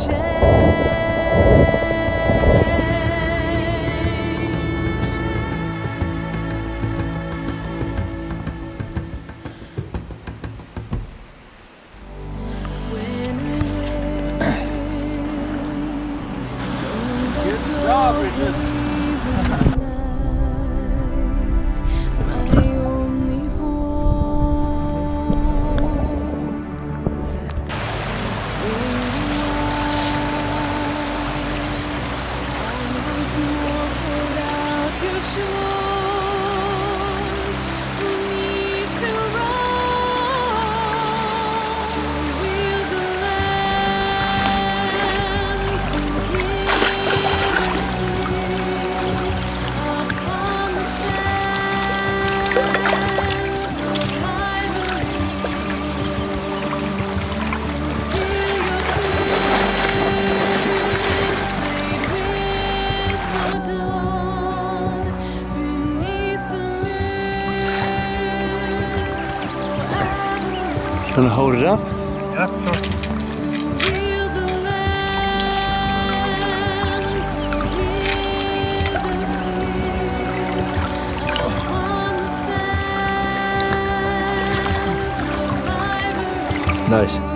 Good job, Regis. Gonna hold it up? Yeah, sure. Nice.